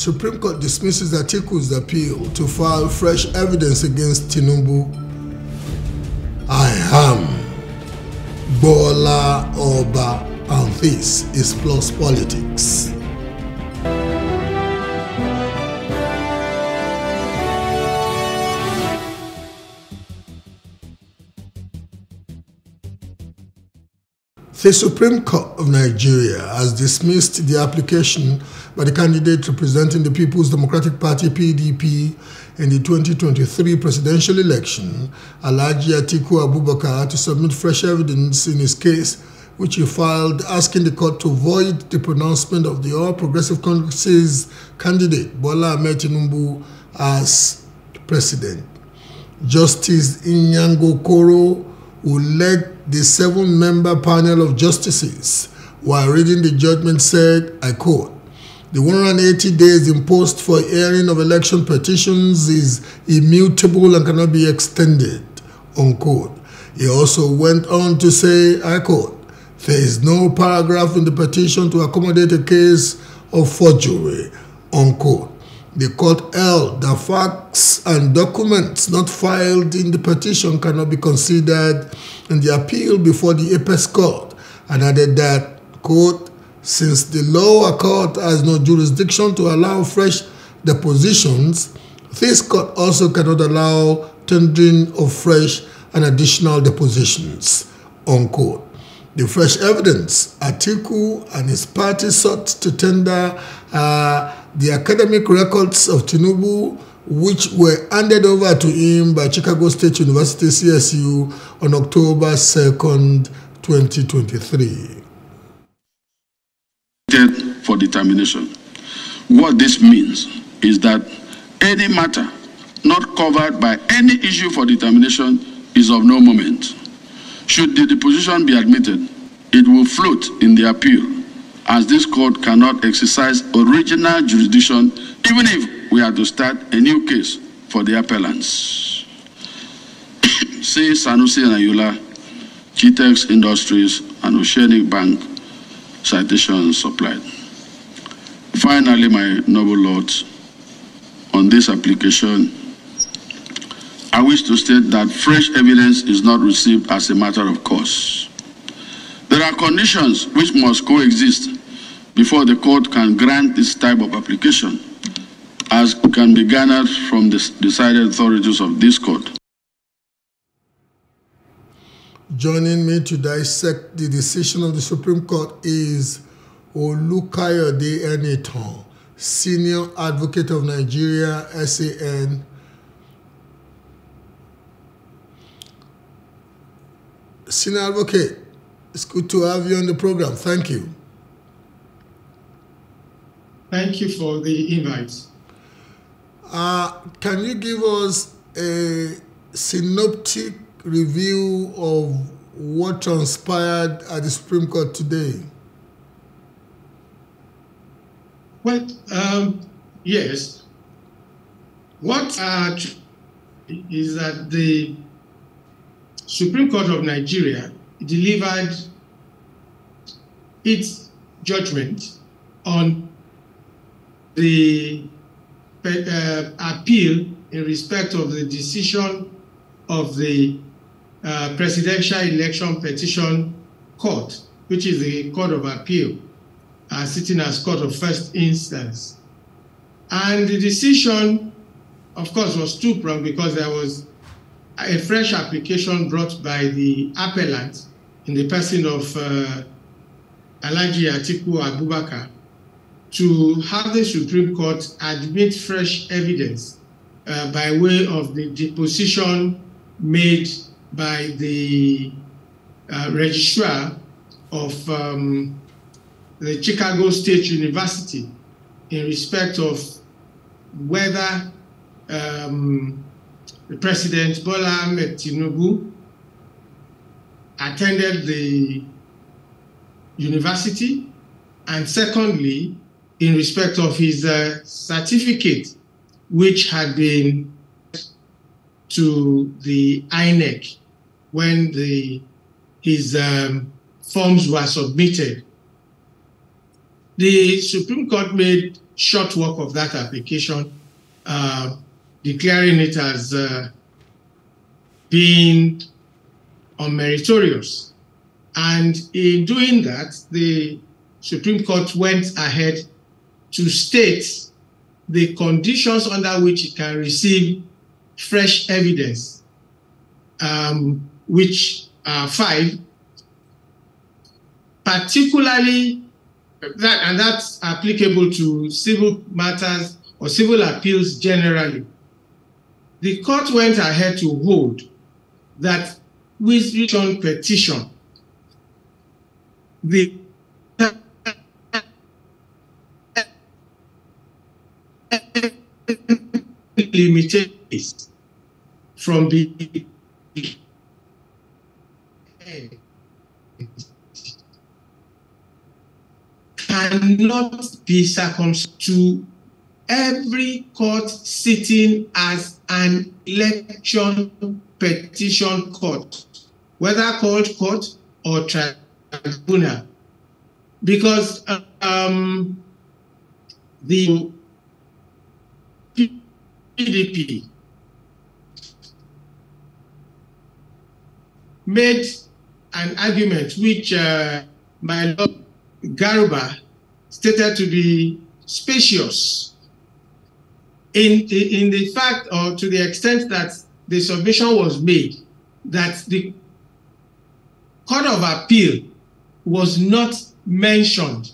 Supreme Court dismisses Atiku's appeal to file fresh evidence against Tinubu. I am Bola Oba, and this is Plus Politics. The Supreme Court of Nigeria has dismissed the application by the candidate representing the People's Democratic Party PDP in the 2023 presidential election, Alhaji Atiku Abubakar, to submit fresh evidence in his case, which he filed asking the court to void the pronouncement of the All Progressive Congress's candidate, Bola Ahmed Tinubu, as president. Justice Inyang Okoro, who led the seven member panel of justices, while reading the judgment, said, I quote, the 180 days imposed for hearing of election petitions is immutable and cannot be extended, unquote. He also went on to say, I quote, there is no paragraph in the petition to accommodate a case of forgery, unquote. The court held that facts and documents not filed in the petition cannot be considered in the appeal before the apex court and added that, quote, since the lower court has no jurisdiction to allow fresh depositions, this court also cannot allow tendering of fresh and additional depositions, unquote. The fresh evidence Atiku and his party sought to tender uh, the academic records of Tinubu, which were handed over to him by Chicago State University CSU on October 2nd, 2023. For determination. What this means is that any matter not covered by any issue for determination is of no moment. Should the deposition be admitted, it will float in the appeal as this court cannot exercise original jurisdiction even if we are to start a new case for the appellants. See Sanusi and Ayula, GTEX Industries, and Oceanic Bank citations supplied. Finally, my noble lords, on this application, I wish to state that fresh evidence is not received as a matter of course. There are conditions which must coexist before the court can grant this type of application, as can be garnered from the decided authorities of this court. Joining me to dissect the decision of the Supreme Court is Olukayode Enitan, Senior Advocate of Nigeria, SAN. Senior Advocate, it's good to have you on the program. Thank you. Thank you for the invite. Uh, can you give us a synoptic review of what transpired at the Supreme Court today? Well, um, yes. What uh, is that the Supreme Court of Nigeria delivered its judgment on the uh, appeal in respect of the decision of the uh, Presidential Election Petition Court, which is the Court of Appeal, uh, sitting as Court of First Instance. And the decision, of course, was two-pronged because there was a fresh application brought by the appellant in the person of uh, Alhaji Atiku Abubakar to have the Supreme Court admit fresh evidence uh, by way of the deposition made by the uh, registrar of um, the Chicago State University in respect of whether um, the President Bola Ahmed Tinubu attended the university, and secondly, in respect of his uh, certificate, which had been to the INEC when the, his um, forms were submitted. The Supreme Court made short work of that application, uh, declaring it as uh, being unmeritorious. And in doing that, the Supreme Court went ahead to state the conditions under which it can receive fresh evidence, um, which are five, particularly that, and that's applicable to civil matters or civil appeals generally. The court went ahead to hold that with return petition, the limitations from the cannot be circumscribed to every court sitting as an election petition court, whether called court or tribunal, because um, the PDP made an argument which uh, my Lord Garuba stated to be spacious in, in the fact or to the extent that the submission was made that the Court of Appeal was not mentioned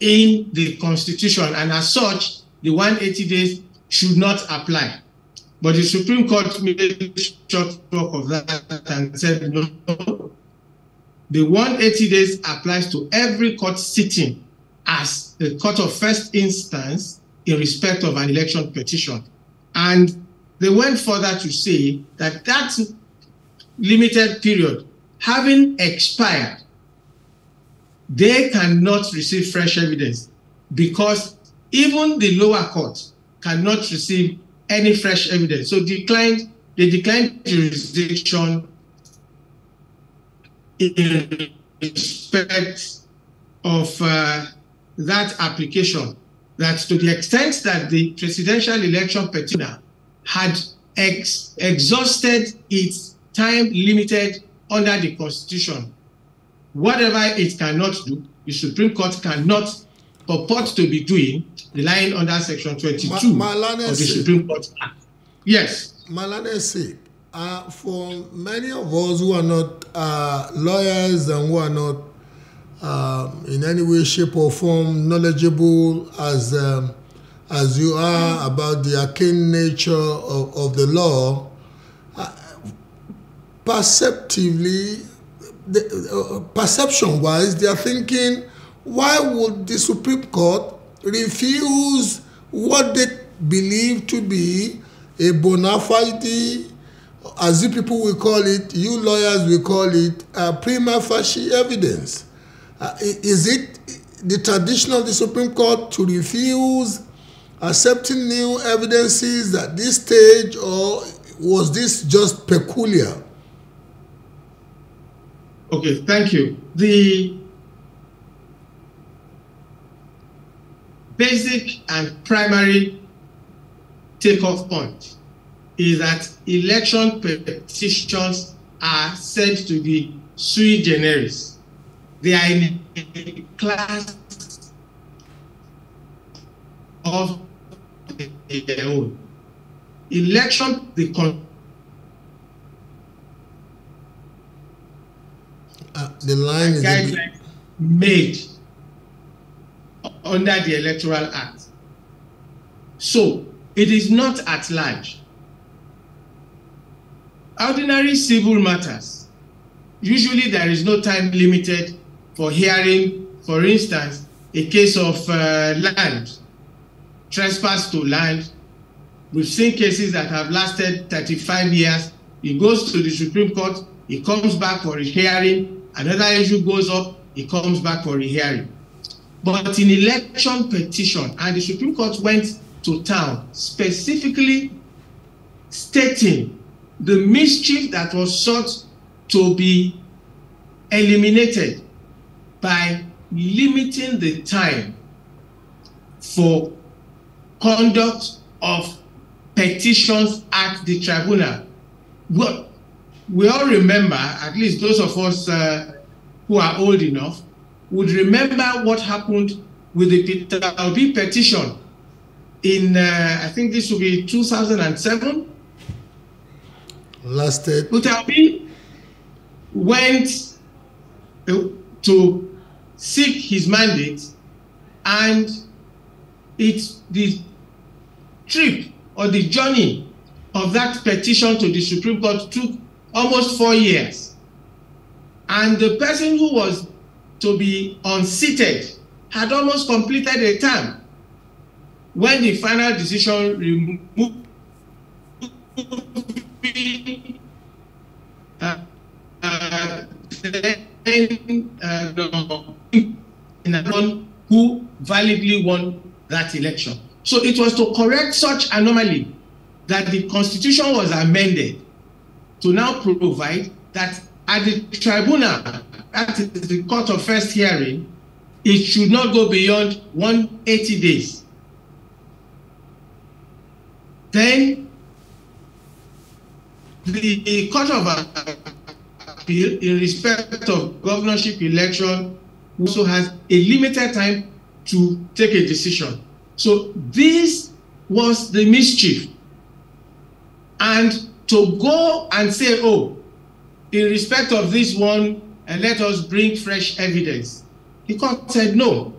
in the Constitution, and as such, the 180 days should not apply. But the Supreme Court made a short work of that and said, no, the 180 days applies to every court sitting as the court of first instance in respect of an election petition. And they went further to say that that limited period having expired, they cannot receive fresh evidence because even the lower court cannot receive any fresh evidence. So declined, they declined jurisdiction in respect of uh, that application that to the extent that the presidential election petitioner had ex exhausted its time limited under the constitution whatever it cannot do the supreme court cannot purport to be doing relying under section 22 Ma of the supreme court act. Yes. Malanese, uh, for many of us who are not uh, lawyers and who are not uh, in any way, shape, or form knowledgeable as um, as you are about the arcane nature of, of the law, uh, perceptively, uh, perception-wise, they are thinking, why would the Supreme Court refuse what they believe to be a bona fide as you people will call it, you lawyers will call it uh, prima facie evidence. Uh, is it the tradition of the Supreme Court to refuse accepting new evidences at this stage, or was this just peculiar? Okay, thank you. The basic and primary takeoff point is that election petitions are said to be sui generis. They are in a class of their own. Election, the con- uh, the line is made under the Electoral Act. So it is not at large ordinary civil matters, usually there is no time limited for hearing, for instance, a case of uh, land, trespass to land. We've seen cases that have lasted 35 years. It goes to the Supreme Court, it comes back for a hearing, another issue goes up, it comes back for a hearing. But in election petition, and the Supreme Court went to town specifically stating the mischief that was sought to be eliminated by limiting the time for conduct of petitions at the tribunal. Well, we all remember, at least those of us uh, who are old enough, would remember what happened with the Peter Obi petition in, uh, I think this will be 2007. Lasted. Peter Obi went uh, to seek his mandate and it's the trip or the journey of that petition to the Supreme Court took almost four years. And the person who was to be unseated had almost completed a term when the final decision removed uh, uh, uh, who validly won that election. So it was to correct such anomaly that the constitution was amended to now provide that at the tribunal, that is the court of first hearing, it should not go beyond 180 days. Then the court of appeal in respect of governorship election also has a limited time to take a decision. So this was the mischief. And to go and say, oh, in respect of this one, and let us bring fresh evidence. The court said no.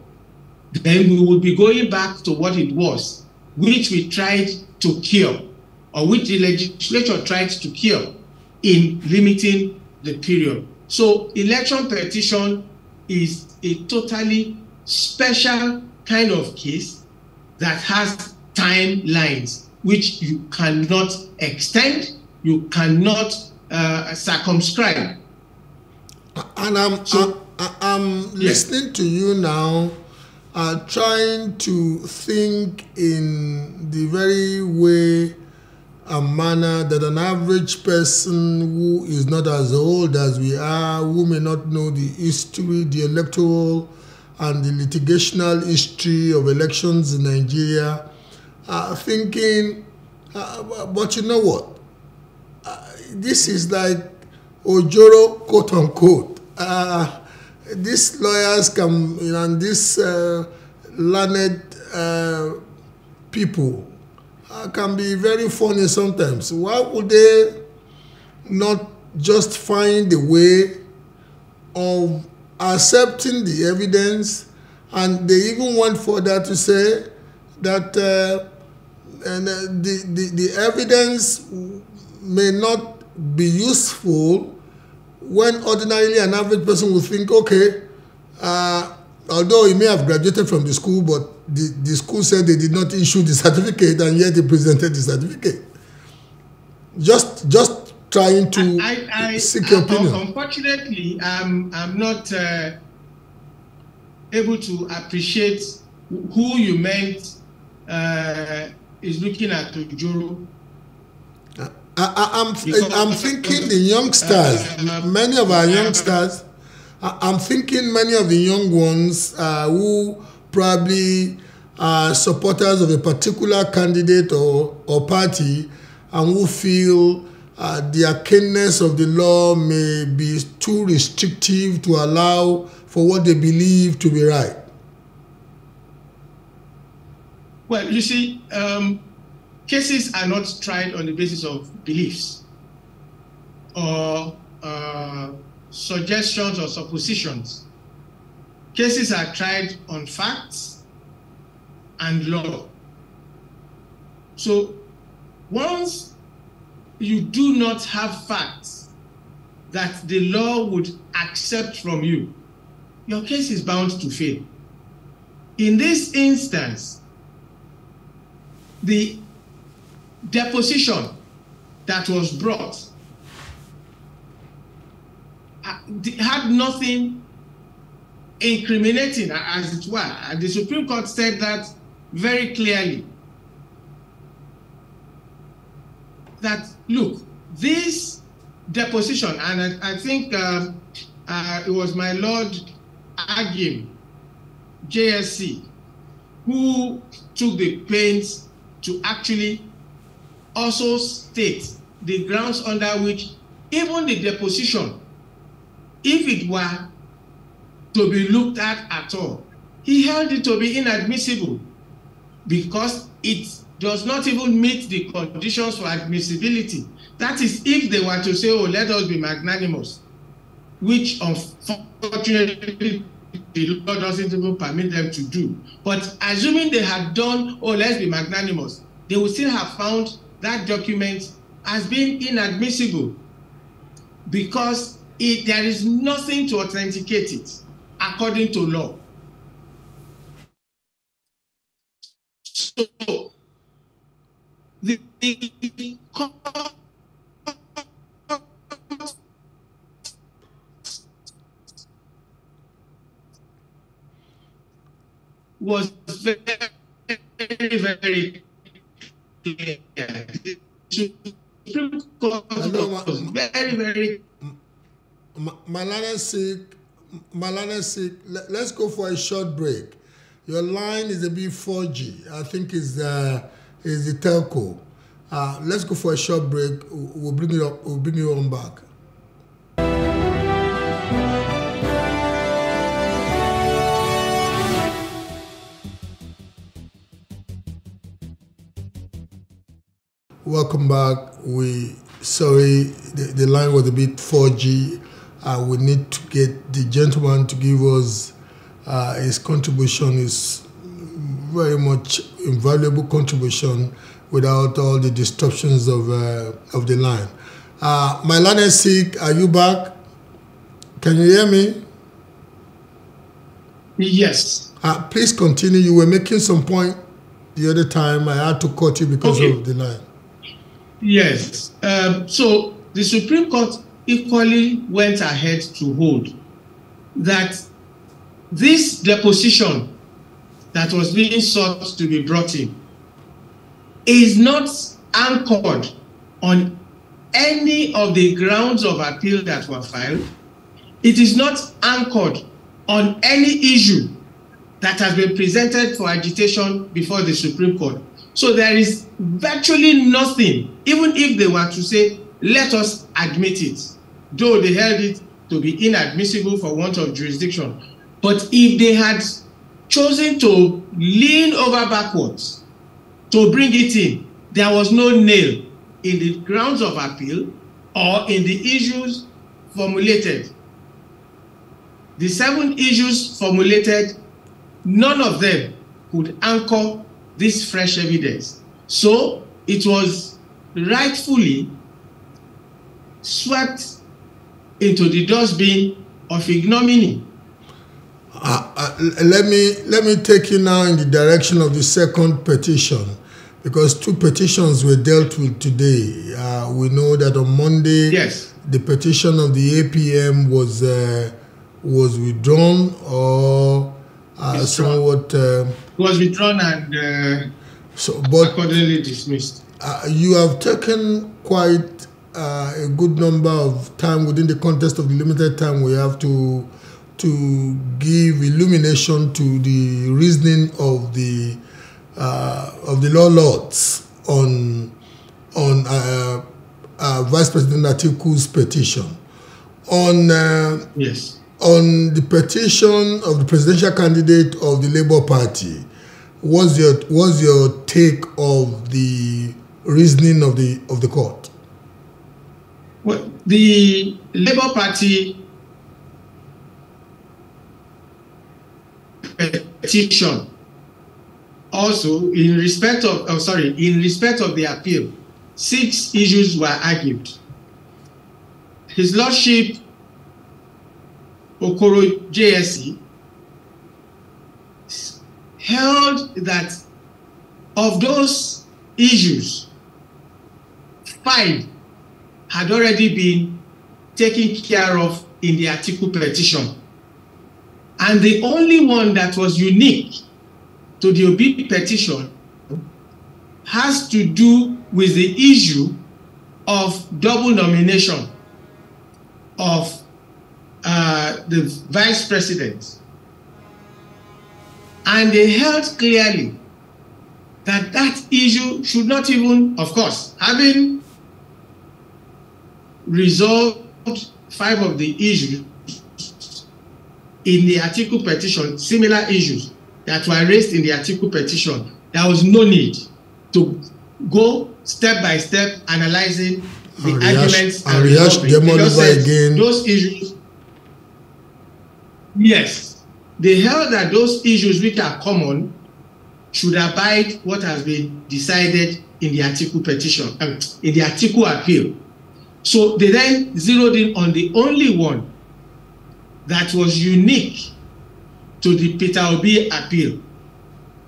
Then we would be going back to what it was, which we tried to cure, or which the legislature tried to cure in limiting the period. So election petition is a totally special kind of case that has timelines which you cannot extend, you cannot uh, circumscribe. And I'm, so, I, I'm listening to you now, uh, trying to think in the very way and manner that an average person who is not as old as we are, who may not know the history, the electoral and the litigational history of elections in Nigeria, are thinking, uh, but you know what? Uh, this is like Ojoro, quote unquote. Uh, these lawyers come, you know, and these uh, learned uh, people uh, can be very funny sometimes. Why would they not just find a way of accepting the evidence? And they even went further to say that uh, and, uh, the, the, the evidence may not be useful when ordinarily an average person would think, okay, uh, although he may have graduated from the school, but the, the school said they did not issue the certificate and yet he presented the certificate. Just just trying to I, I, seek your opinion. Unfortunately, I'm, I'm not uh, able to appreciate who you meant uh, is looking at Ojoro I, am I'm, I'm thinking the youngsters, many of our youngsters, I'm thinking many of the young ones uh, who probably are supporters of a particular candidate or, or party and who feel uh, the arcaneness of the law may be too restrictive to allow for what they believe to be right. Well, you see, um, cases are not tried on the basis of beliefs or uh, suggestions or suppositions. Cases are tried on facts and law. So once you do not have facts that the law would accept from you, your case is bound to fail. In this instance, the deposition that was brought uh, had nothing incriminating, as it were. And the Supreme Court said that very clearly. That, look, this deposition, and I, I think uh, uh, it was my Lord Agim, JSC, who took the pains to actually also state the grounds under which even the deposition, if it were to be looked at at all, he held it to be inadmissible because it does not even meet the conditions for admissibility. That is, if they were to say, oh, let us be magnanimous, which unfortunately the law doesn't even permit them to do. But assuming they had done, oh, let's be magnanimous, they would still have found that document as being inadmissible because it, there is nothing to authenticate it according to law. So the, the was very, very clear. was very, very. Malana Sikh, Malana Sikh, let's go for a short break. Your line is a bit 4G. I think is uh, is the telco. Uh, let's go for a short break. We'll bring it up. We'll bring you on back. Welcome back. We sorry the, the line was a bit 4G. Uh, we need to get the gentleman to give us uh, his contribution. Is very much invaluable contribution without all the disruptions of uh, of the line. Uh, my line is sick. Are you back? Can you hear me? Yes. Uh, please continue. You were making some point the other time. I had to cut you because okay. of the line. Yes. Um, so the Supreme Court equally went ahead to hold that this deposition that was being sought to be brought in is not anchored on any of the grounds of appeal that were filed. It is not anchored on any issue that has been presented for agitation before the Supreme Court. So there is virtually nothing, even if they were to say, let us admit it, though they held it to be inadmissible for want of jurisdiction. But if they had chosen to lean over backwards to bring it in, there was no nail in the grounds of appeal or in the issues formulated. The seven issues formulated, none of them could anchor this fresh evidence. So it was rightfully swept into the dustbin of ignominy. Uh, uh, let me let me take you now in the direction of the second petition because two petitions were dealt with today. Uh, we know that on Monday, yes, the petition of the APM was uh, was withdrawn or uh, somewhat uh, was withdrawn and uh, so, but, accordingly dismissed. Uh, you have taken quite uh, a good number of time within the context of the limited time we have to to give illumination to the reasoning of the of the law lords on on uh, uh, Vice President Atiku's petition. On yes on the petition of the presidential candidate of the Labour Party. What's your what's your take of the reasoning of the of the court? Well, the Labour Party petition also in respect of oh sorry in respect of the appeal six issues were argued his lordship okoro JSC held that of those issues five had already been taken care of in the Atiku petition. And the only one that was unique to the Obi petition has to do with the issue of double nomination of uh, the vice president And they held clearly that that issue should not even, of course, having resolved five of the issues in the Atiku petition, similar issues that were raised in the Atiku petition, there was no need to go step by step analyzing the and arguments and them all over again. Those issues, yes, they held that those issues which are common should abide what has been decided in the Atiku petition, um, in the Atiku appeal. So they then zeroed in on the only one that was unique to the Peter Obi appeal,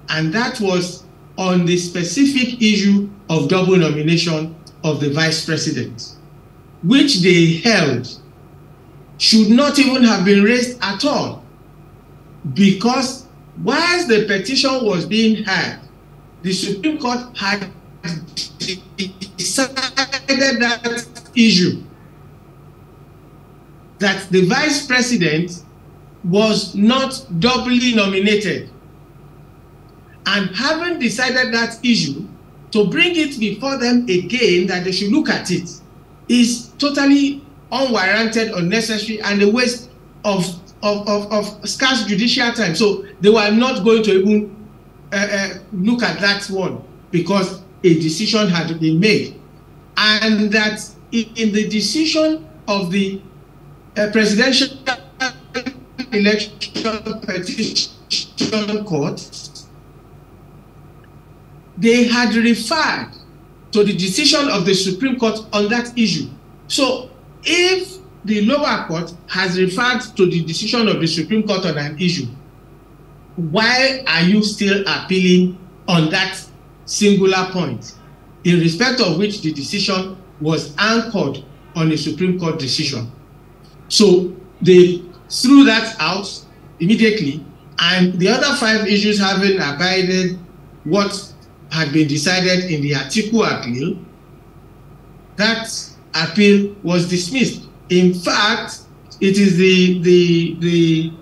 and that was on the specific issue of double nomination of the vice president, which they held should not even have been raised at all because whilst the petition was being heard, the Supreme Court had decided that issue that the vice president was not doubly nominated. And having decided that issue, to bring it before them again that they should look at it is totally unwarranted, unnecessary, and a waste of, of, of, of scarce judicial time. So they were not going to even uh, uh, look at that one because a decision had been made. And that in the decision of the uh, presidential election petition court, they had referred to the decision of the Supreme Court on that issue. So if the lower court has referred to the decision of the Supreme Court on an issue, why are you still appealing on that singular point, in respect of which the decision was anchored on a Supreme Court decision? So they threw that out immediately, and the other five issues having abided what had been decided in the Atiku appeal, that appeal was dismissed. In fact, it is the, the, the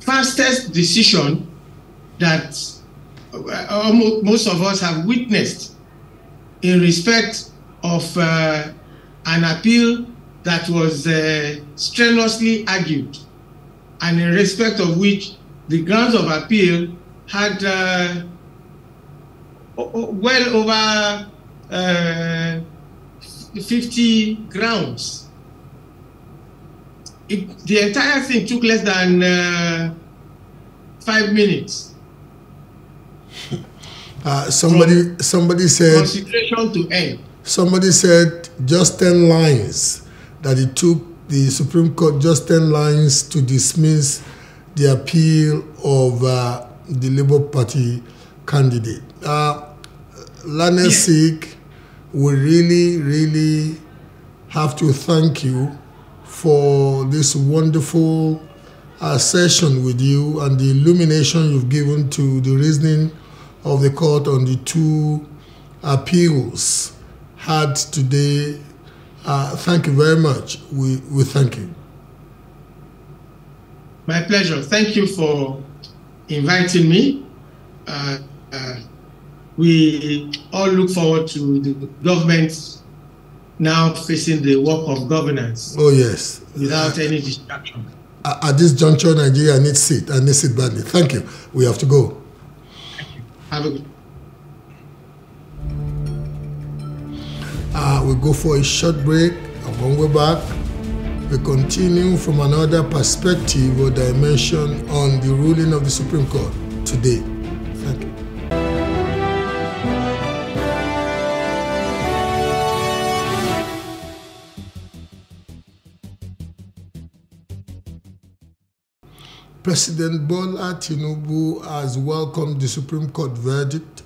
fastest decision that uh, most of us have witnessed in respect of uh, an appeal that was uh, strenuously argued and in respect of which the grounds of appeal had uh, well over uh, 50 grounds. It, the entire thing took less than uh, five minutes. Uh, somebody, From somebody said, Consideration to end. somebody said just 10 lines that it took the Supreme Court just 10 lines to dismiss the appeal of uh, the Labour Party candidate. Uh, Lana Yeah. We really, really have to thank you for this wonderful uh, session with you and the illumination you've given to the reasoning of the court on the two appeals had today. Uh, thank you very much. We, we thank you. My pleasure. Thank you for inviting me. Uh, uh, we all look forward to the government now facing the work of governance Oh, yes. without any distraction. At this juncture, Nigeria needs it and needs it badly. Thank you. We have to go. Have a good Uh, we go for a short break, and when we're back, we continue from another perspective or dimension on the ruling of the Supreme Court today. President Bola Tinubu has welcomed the Supreme Court verdict,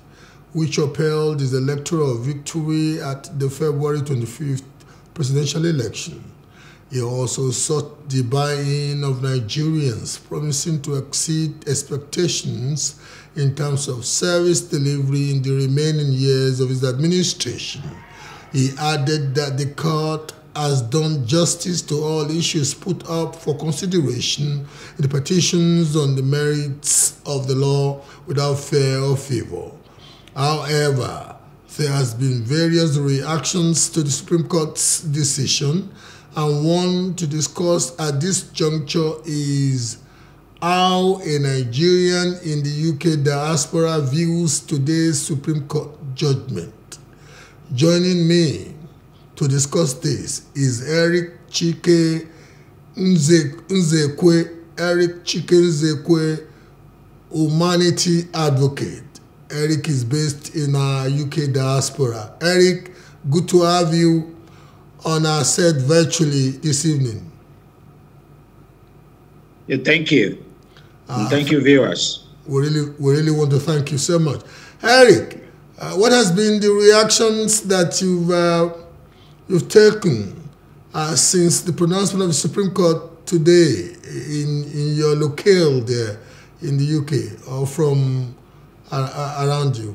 which upheld his electoral victory at the February 25th presidential election. He also sought the buy-in of Nigerians, promising to exceed expectations in terms of service delivery in the remaining years of his administration. He added that the court has done justice to all issues put up for consideration in the petitions on the merits of the law without fear or favor. However, there has been various reactions to the Supreme Court's decision, and one to discuss at this juncture is how a Nigerian in the UK diaspora views today's Supreme Court judgment. Joining me to discuss this is Eric Chike Nzekwe, Eric Chike Nzekwe, humanity advocate. Eric is based in our UK diaspora. Eric, good to have you on our set virtually this evening. Yeah, thank you. Uh, thank you, viewers. We really, we really want to thank you so much. Eric, uh, what has been the reactions that you've uh, you've taken uh, since the pronouncement of the Supreme Court today in, in your locale there in the UK or from uh, around you?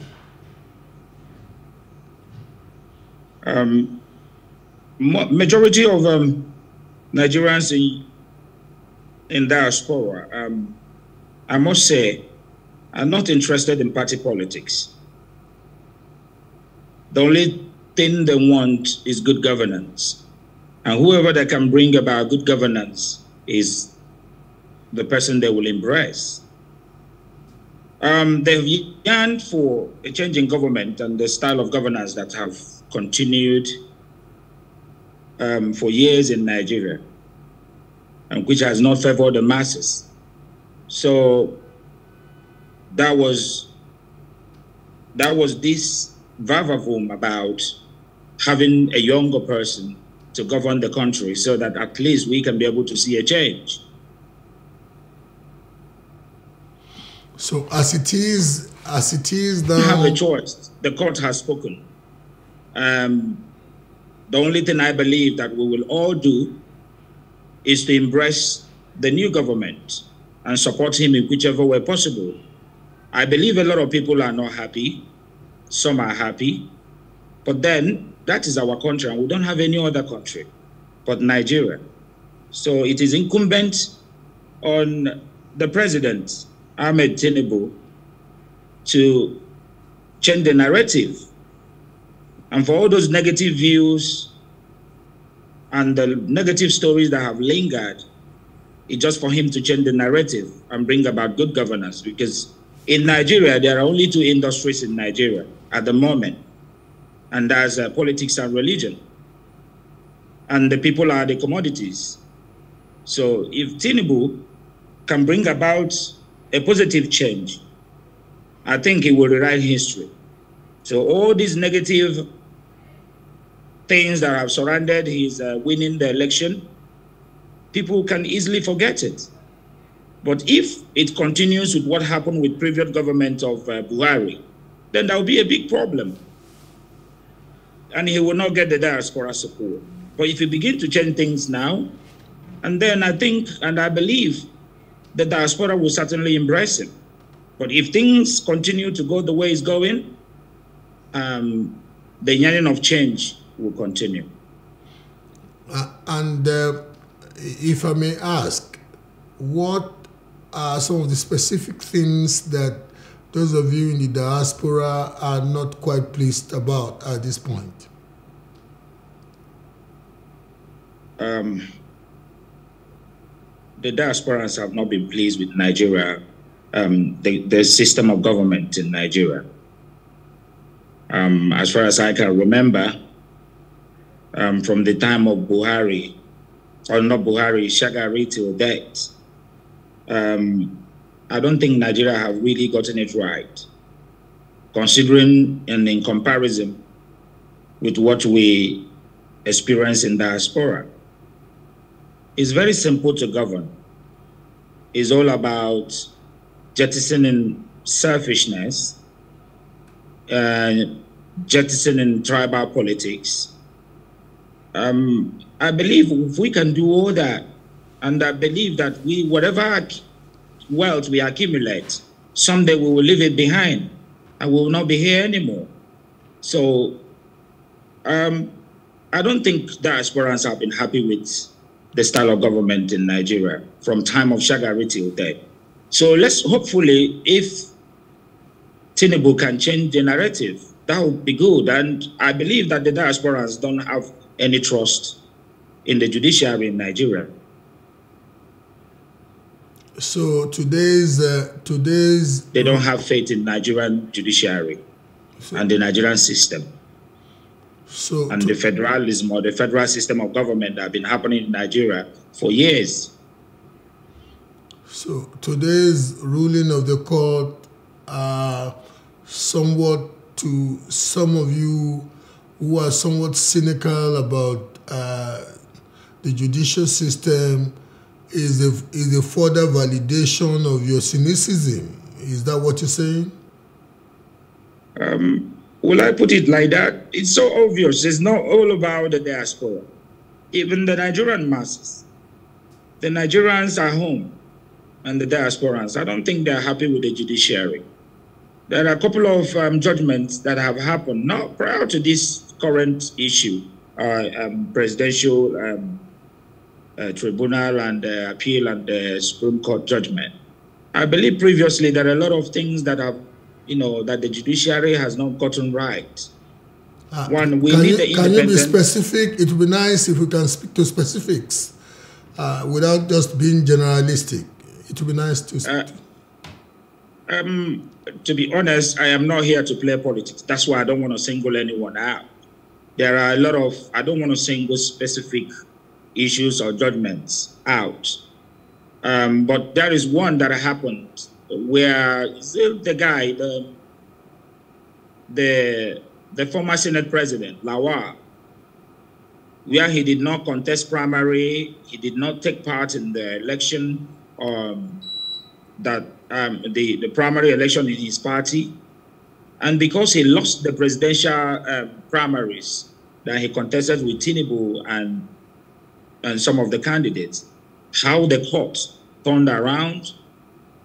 Um, majority of um, Nigerians in, in diaspora, um, I must say, are not interested in party politics. The only thing they want is good governance. And whoever that can bring about good governance is the person they will embrace. Um, they've yearned for a change in government and the style of governance that have continued um, for years in Nigeria, and which has not favored the masses. So that was that was this vavavoom about having a younger person to govern the country so that at least we can be able to see a change. So as it is, as it is now, you have a choice. The court has spoken. Um, the only thing I believe that we will all do is to embrace the new government and support him in whichever way possible. I believe a lot of people are not happy. Some are happy. But then that is our country, and we don't have any other country but Nigeria. So it is incumbent on the president, Ahmed Tinubu, to change the narrative. And for all those negative views and the negative stories that have lingered, it's just for him to change the narrative and bring about good governance. Because in Nigeria, there are only two industries in Nigeria at the moment and that's uh, politics and religion. And the people are the commodities. So if Tinubu can bring about a positive change, I think he will rewrite history. So all these negative things that have surrounded his uh, winning the election, people can easily forget it. But if it continues with what happened with previous government of uh, Buhari, then there will be a big problem and he will not get the diaspora support. But if you begin to change things now, and then I think and I believe the diaspora will certainly embrace him. But if things continue to go the way it's going, um, the yearning of change will continue. Uh, and uh, if I may ask, what are some of the specific things that those of you in the diaspora are not quite pleased about at this point? Um, the diasporans have not been pleased with Nigeria, um, the, the system of government in Nigeria. Um, as far as I can remember, um, from the time of Buhari, or not Buhari, Shagari till that, um, I don't think Nigeria have really gotten it right, considering and in comparison with what we experience in diaspora. It's very simple to govern. It's all about jettisoning selfishness, uh, jettisoning tribal politics. Um, I believe if we can do all that, and I believe that we, whatever wealth we accumulate, someday we will leave it behind and we will not be here anymore. So um, I don't think diasporans have been happy with the style of government in Nigeria from time of Shagari till then. So let's hopefully, if Tinubu can change the narrative, that would be good. And I believe that the diasporans don't have any trust in the judiciary in Nigeria. So today's uh, today's they don't have faith in Nigerian judiciary so, and the Nigerian system. So and the federalism or the federal system of government that have been happening in Nigeria for years. So today's ruling of the court are somewhat to some of you who are somewhat cynical about uh, the judicial system is a, is a further validation of your cynicism. Is that what you're saying? Um, will I put it like that? It's so obvious. It's not all about the diaspora. Even the Nigerian masses. The Nigerians are home and the diasporans. I don't think they're happy with the judiciary. There are a couple of um, judgments that have happened, not prior to this current issue, uh, um, presidential um, tribunal and uh, appeal and the Supreme Court judgment. I believe previously there are a lot of things that have, you know, that the judiciary has not gotten right. Uh, One, we need you, the Can you be specific? It would be nice if we can speak to specifics uh, without just being generalistic. It would be nice to speak. Uh, um, to be honest, I am not here to play politics. That's why I don't want to single anyone out. There are a lot of, I don't want to single specific issues or judgments out. Um, but there is one that happened where the guy, the, the, the former Senate President, Lawan, where he did not contest primary, he did not take part in the election, um, that um, the, the primary election in his party. And because he lost the presidential uh, primaries that he contested with Tinubu and and some of the candidates, how the court turned around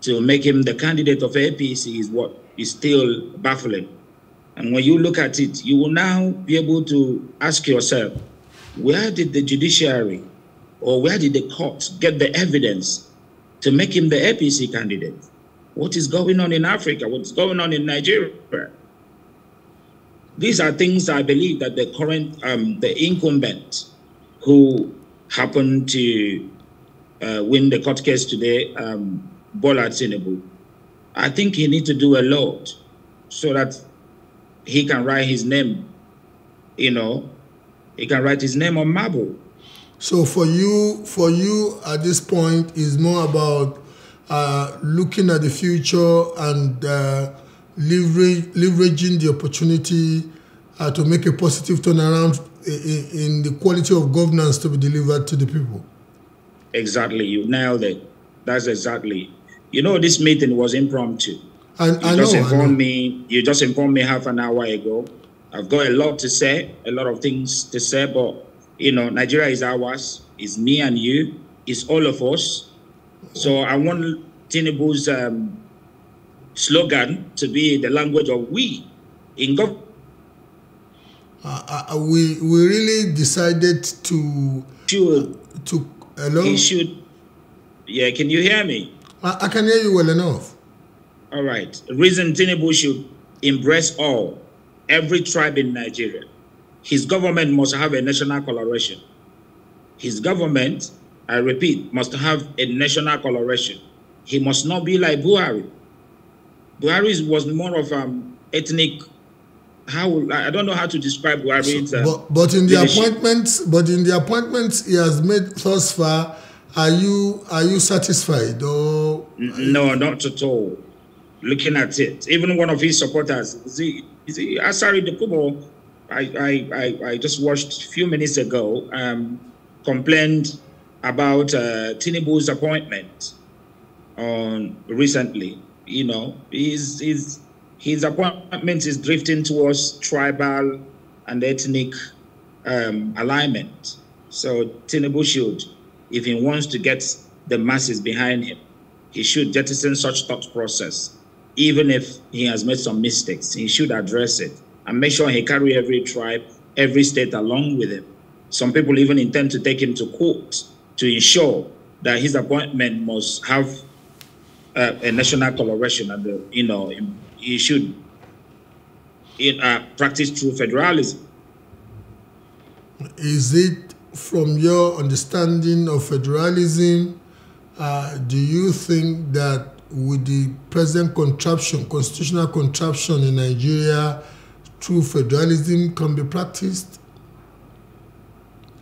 to make him the candidate of APC is what is still baffling. And when you look at it, you will now be able to ask yourself, where did the judiciary or where did the court get the evidence to make him the APC candidate? What is going on in Africa? What's going on in Nigeria? These are things I believe that the current, um, the incumbent who happened to uh, win the court case today, um, Bola Tinubu, I think he needs to do a lot so that he can write his name, you know, he can write his name on marble. So for you, for you at this point is more about uh, looking at the future and uh, leveraging the opportunity uh, to make a positive turnaround in, the quality of governance to be delivered to the people. Exactly, you nailed it. That's exactly. You know, this meeting was impromptu. I, you I just know, informed me. You just informed me half an hour ago. I've got a lot to say, a lot of things to say, but you know, Nigeria is ours. It's me and you. It's all of us. So I want Tinubu's um, slogan to be the language of we in government uh, we we really decided to should to hello. he should yeah can you hear me? I, I can hear you well enough. All right. Reason tinubu should embrace all every tribe in nigeria. His government must have a national coloration. His government i repeat must have a national coloration. He must not be like buhari. Buhari was more of an um, ethnic how I don't know how to describe Buhari's. So, but, but in the appointments, but in the appointments he has made thus far, are you are you satisfied or? No, not at all. Looking at it, even one of his supporters, is he, is he Asari Dokubo, I, I, I, I just watched a few minutes ago, um, complained about uh, Tinubu's appointment on recently. You know, he's, he's his appointment is drifting towards tribal and ethnic um, alignment. So Tinubu should, if he wants to get the masses behind him, he should jettison such thought process. Even if he has made some mistakes, he should address it and make sure he carry every tribe, every state along with him Some people even intend to take him to court to ensure that his appointment must have uh, a national coloration and, the, you know, he should uh, practice true federalism. Is it from your understanding of federalism, uh, do you think that with the present contraption, constitutional contraption in Nigeria, true federalism can be practiced?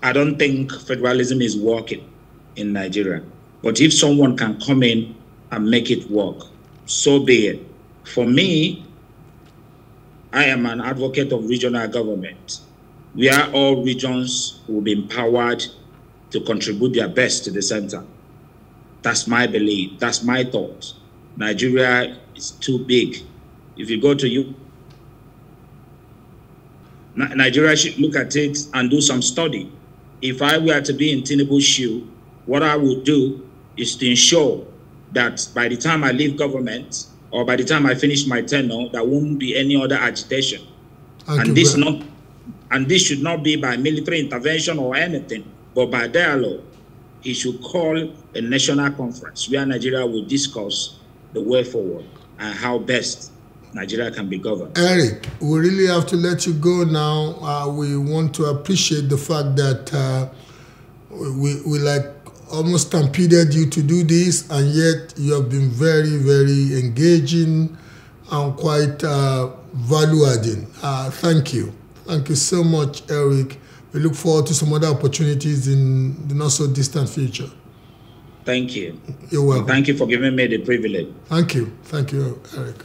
I don't think federalism is working in Nigeria. But if someone can come in and make it work, so be it. For me, I am an advocate of regional government, where all regions will be empowered to contribute their best to the center. That's my belief. That's my thought. Nigeria is too big. If you go to you, Nigeria should look at it and do some study. If I were to be in Tinubu's shoe, what I would do is to ensure that by the time I leave government or by the time I finish my tenure, there won't be any other agitation. Thank and this not and this should not be by military intervention or anything, but by dialogue. He should call a national conference where Nigeria will discuss the way forward and how best Nigeria can be governed. Eric, we really have to let you go now. Uh, we want to appreciate the fact that uh, we, we like almost stampeded you to do this, and yet you have been very, very engaging and quite uh, value adding. Uh, thank you. Thank you so much, Eric. We look forward to some other opportunities in the not so distant future. Thank you. You're welcome. Thank you for giving me the privilege. Thank you. Thank you, Eric.